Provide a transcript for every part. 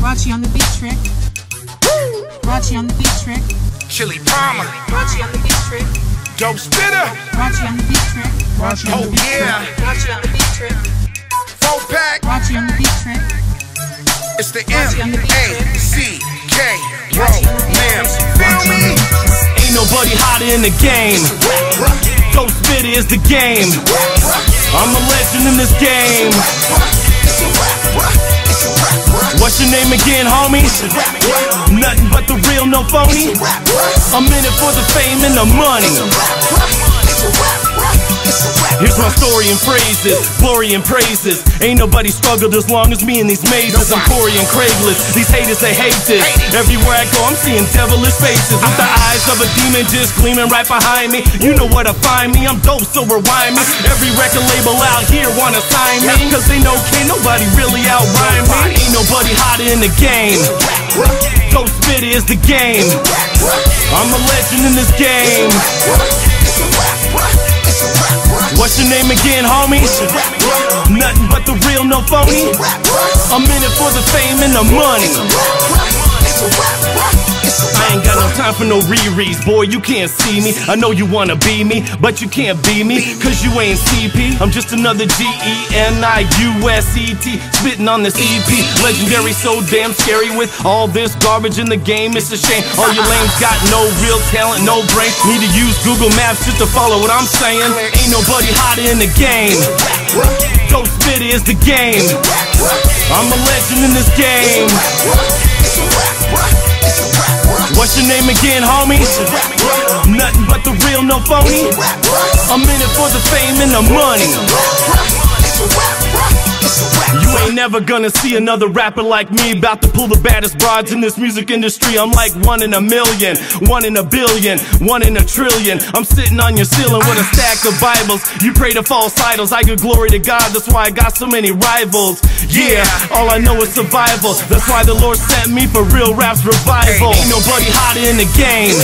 Racci on the beat trick. Racci on the beat trick. Chilly Palmer, Racci on the beat trick. Dope Spitter, Racci on the beat trick. Racci on oh the beat oh, yeah, trick. Racci on the beat trick. four pack, Racci on the beat trick. it's the M A C K Romance. Feel me? Ain't nobody hotter in the game. Dope Spitter is the game. I'm a legend in this game. Name again, homie? Nothing but the real, no phony. I'm in it for the fame and the money. Here's my story in phrases, glory and praises. Ain't nobody struggled as long as me in these mazes. I'm Corey and Craigslist. These haters, they hate this. Everywhere I go, I'm seeing devilish faces with the eyes of a demon just gleaming right behind me. You know where to find me. I'm dope, so rewind me. Every record label out here wanna sign me. Cause they know can't nobody really outrhyme me. Ain't nobody hotter in the game. Dope Spitter is the game. I'm a legend in this game. What's your name again, homie? Nothing but the real, no phony. I'm in it for the fame and the money. Time for no rereads, boy. You can't see me. I know you wanna be me, but you can't be me, cause you ain't CP. I'm just another G E N I U S E T, spitting on this EP. Legendary, so damn scary with all this garbage in the game. It's a shame. All you lames got no real talent, no brain. Need to use Google Maps just to follow what I'm saying. Ain't nobody hotter in the game. Dope is the game. I'm a legend in this game. What's your name again, homie? Nothing but the real, no phony. I'm in it for the fame and the money. You ain't never gonna see another rapper like me. About to pull the baddest broads in this music industry. I'm like one in a million, one in a billion, one in a trillion. I'm sitting on your ceiling with a stack of Bibles. You pray to false idols. I give glory to God. That's why I got so many rivals. Yeah, all I know is survival. That's why the Lord sent me for real rap's revival. Ain't nobody hotter in the game.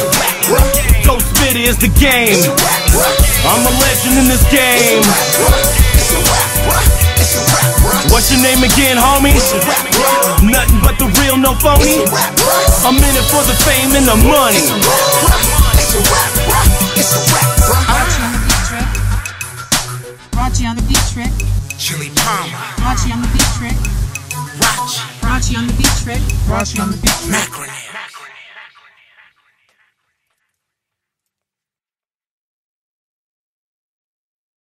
Dope Spitter is the game. I'm a legend in this game. What's your name again, homie? Nothing but the real, no phony. I'm in it for the fame and the money. Racci on the beat trick. Racci on the beat trick. Chilly Palmer, Racci on the beat trick. Racci, Racci on the beat trick. Racci on the beat trick. MACKronym.